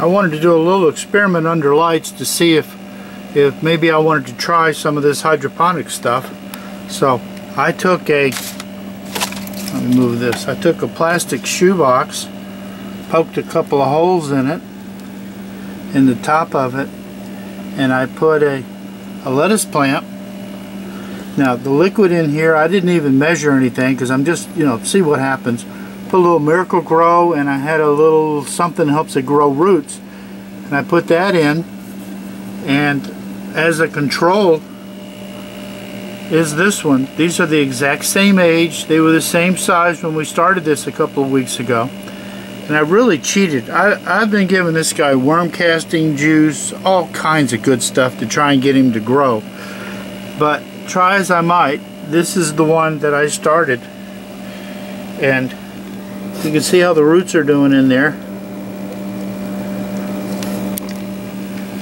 I wanted to do a little experiment under lights to see if if maybe I wanted to try some of this hydroponic stuff. So I took a let me move this. I took a plastic shoebox poked a couple of holes in it in the top of it and I put a, a lettuce plant. Now the liquid in here I didn't even measure anything because I'm just you know see what happens put a little Miracle-Gro and I had a little something helps it grow roots and I put that in and as a control is this one these are the exact same age they were the same size when we started this a couple of weeks ago and I really cheated. I, I've been giving this guy worm casting juice, all kinds of good stuff to try and get him to grow. But try as I might, this is the one that I started. And you can see how the roots are doing in there.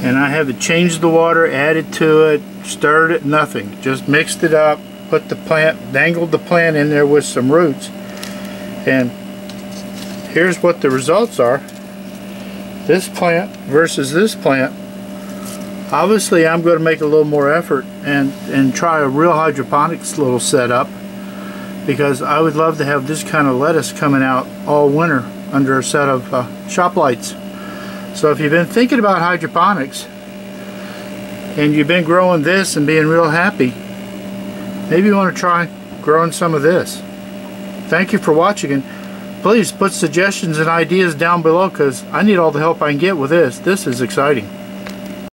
And I haven't changed the water, added to it, stirred it, nothing. Just mixed it up, put the plant, dangled the plant in there with some roots. And here's what the results are. This plant versus this plant. Obviously I'm going to make a little more effort and, and try a real hydroponics little setup because I would love to have this kind of lettuce coming out all winter under a set of uh, shop lights. So if you've been thinking about hydroponics and you've been growing this and being real happy, maybe you want to try growing some of this. Thank you for watching and please put suggestions and ideas down below because I need all the help I can get with this. This is exciting.